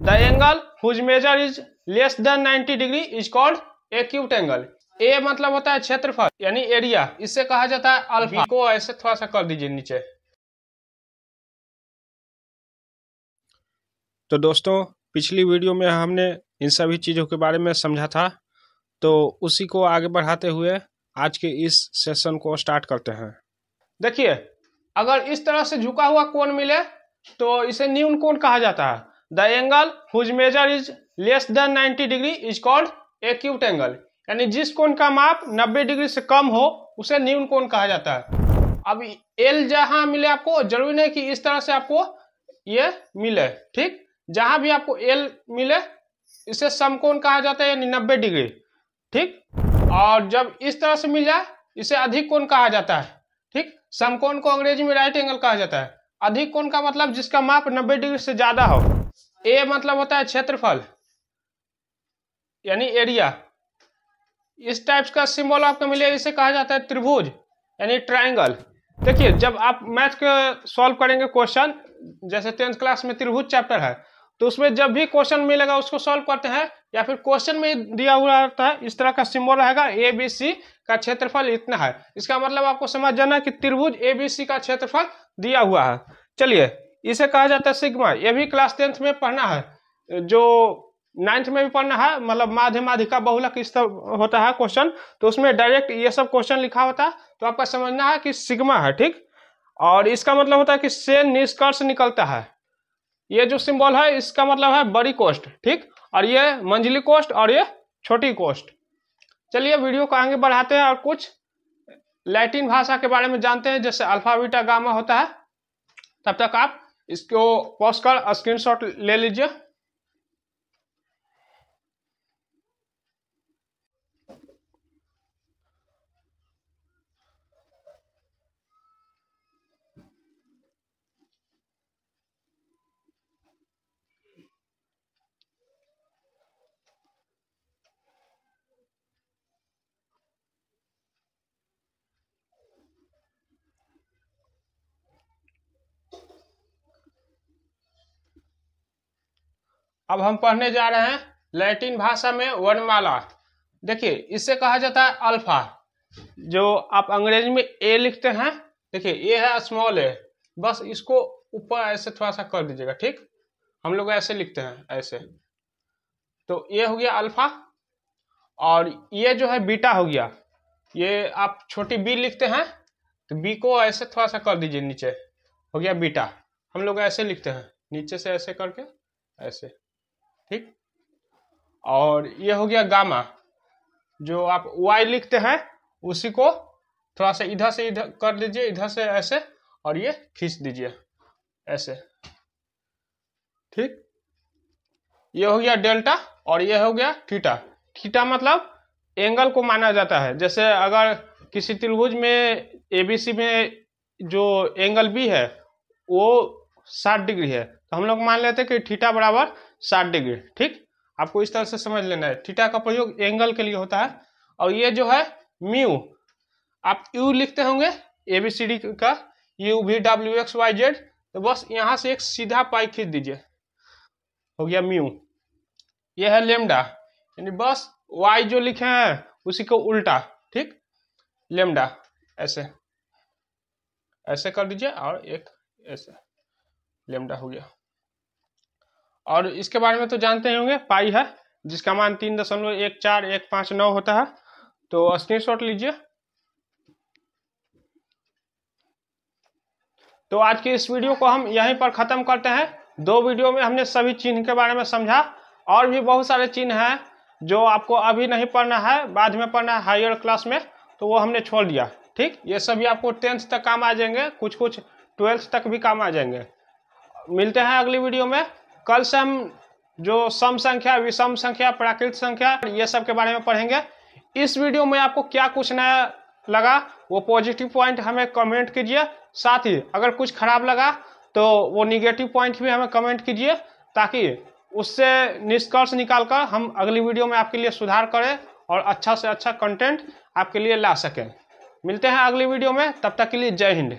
The angle whose measure is less than 90 degree is called acute angle ए मतलब होता है क्षेत्रफल यानी एरिया इससे कहा जाता है अल्फ़ा को ऐसे थोड़ा सा कर दीजिए नीचे। तो दोस्तों पिछली वीडियो में हमने इन सभी चीज़ों के बारे में समझा था। तो उसी को आगे बढ़ाते हुए आज के इस सेशन को स्टार्ट करते हैं। देखिए अगर इस तरह से झुका हुआ कोण मिले तो इसे न्यून कोण कहा जाता है। The angle whose measure is less than 90 degree is called acute angle यानी जिस कोण का माप 90 डिग्री से कम हो, उसे न्यून कोण कहा जाता है। अब एल जहाँ मिले आपको, ज़रूरी नहीं कि इस तरह से आपको ये मिले, ठीक? जहाँ भी आपको एल मिले, इसे समकोण कहा जाता है, यानी नब्बे डिग्री, ठीक? और जब इस तरह से मिल जाए, इसे अधिक कोण कहा जाता है, ठीक? समकोण को अंग्रेज़ी में राइट एंगल कहा जाता है। अधिक कोण का मतलब जिसका माप 90 डिग्री से ज़्यादा हो। ए मतलब होता है क्षेत्रफल, यानी एरिया इस टाइप्स का सिंबल आपको मिलेगा इसे कहा जाता है त्रिभुज, यानी ट्राइंगल देखिए, जब आप मैथ के सॉल्व करेंगे क्वेश्चन जैसे टेंथ क्लास में त्रिभुज चैप्टर है तो उसमें जब भी क्वेश्चन मिलेगा, उसको सॉल्व करते हैं, या फिर क्वेश्चन में दिया हुआ रहता है, इस तरह का सिंबल रहेगा ए बी सी का क्षेत्रफल इतना है। इसका मतलब आपको समझ जाना है कि त्रिभुज ए बी सी का क्षेत्रफल दिया हुआ है। चलिए इसे कहा जाता है सिग्मा। ये भी क्लास टेंथ में पढ़ना है। जो नाइन्थ में भी पढ़ना है मतलब माध्य माधिका बहुलक इस होता है क्वेश्चन तो उसमें डायरेक्ट ये सब क्वेश्चन लिखा होता है। तो आपका समझना है कि सिग्मा है, ठीक? और इसका मतलब होता है कि से निष्कर्ष निकलता है। ये जो सिंबल है, इसका मतलब है बड़ी कोस्ट ठीक? और ये मंजिली कोस्ट और ये छोटी कोस्ट चलिए, वीडियो को आगे बढ़ाते हैं और कुछ लैटिन भाषा के बारे में जानते हैं, जैसे अल्फ़ा, बीटा, गामा होता है। तब तक आप इसको पोस्ट कर स्क्रीनशॉट ले लीजिए। अब हम पढ़ने जा रहे हैं लैटिन भाषा में वर्णमाला। देखिए इससे कहा जाता है अल्फ़ा। जो आप अंग्रेज़ी में ए लिखते हैं, देखिए, ए है स्मॉल ए बस इसको ऊपर ऐसे थोड़ा सा कर दीजिएगा, ठीक? हम लोग ऐसे लिखते हैं, ऐसे। तो ये हो गया अल्फ़ा, और ये जो है बीटा हो गया। ये आप छोटी बी लिखते हैं तो बी को ऐसे थोड़ा सा कर दीजिए नीचे। हो गया बीटा। हम लोग ऐसे लिखते हैं, नीचे से ऐसे करके, ऐसे। ठीक? और ये हो गया गामा, जो आप वाई लिखते हैं, उसी को थोड़ा सा इधर से इधर कर दीजिए, इधर से ऐसे, और ये खींच दीजिए, ऐसे। ठीक? ये हो गया डेल्टा, और ये हो गया थीटा। थीटा मतलब एंगल को माना जाता है। जैसे अगर किसी त्रिभुज में एबीसी में जो एंगल बी है, वो साठ डिग्री है। तो हम लोग मान लेते हैं कि थीटा बराबर साठ डिग्री, ठीक? आपको इस तरह से समझ लेना है। थीटा का प्रयोग एंगल के लिए होता है। और ये जो है म्यू, आप यू लिखते होंगे ए बी सी डी का, U V W X Y Z तो बस यहाँ से एक सीधा पाई खींच दीजिए। हो गया म्यू। ये है लेमडा, यानी बस वाई जो लिखे हैं, उसी को उल्टा, ठीक? लेमडा, ऐसे। ऐसे कर दीजिए और एक ऐसे। लेमडा हो गया। और इसके बारे में तो जानते ही होंगे, पाई है, जिसका मान तीन दशमलव एक चार एक पाँच नौ होता है। तो स्क्रीन शॉट लीजिए। तो आज की इस वीडियो को हम यहीं पर ख़त्म करते हैं। दो वीडियो में हमने सभी चिन्ह के बारे में समझा, और भी बहुत सारे चिन्ह हैं जो आपको अभी नहीं पढ़ना है, बाद में पढ़ना है हायर क्लास में तो वो हमने छोड़ दिया। ठीक? ये सभी आपको टेंथ तक काम आ जाएँगे कुछ कुछ ट्वेल्थ तक भी काम आ जाएँगे। मिलते हैं अगली वीडियो में। कल से हम जो सम संख्या, विषम संख्या, प्राकृत संख्या, ये सब के बारे में पढ़ेंगे। इस वीडियो में आपको क्या कुछ नया लगा, वो पॉजिटिव पॉइंट हमें कमेंट कीजिए। साथ ही, अगर कुछ खराब लगा तो वो निगेटिव पॉइंट भी हमें कमेंट कीजिए, ताकि उससे निष्कर्ष निकालकर हम अगली वीडियो में आपके लिए सुधार करें और अच्छा से अच्छा कंटेंट आपके लिए ला सकें। मिलते हैं अगली वीडियो में, तब तक के लिए जय हिंद।